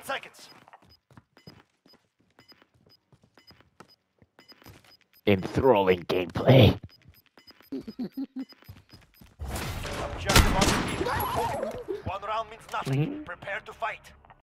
Ten seconds. Enthralling gameplay. Objective on. One round means nothing. Mm-hmm. Prepare to fight.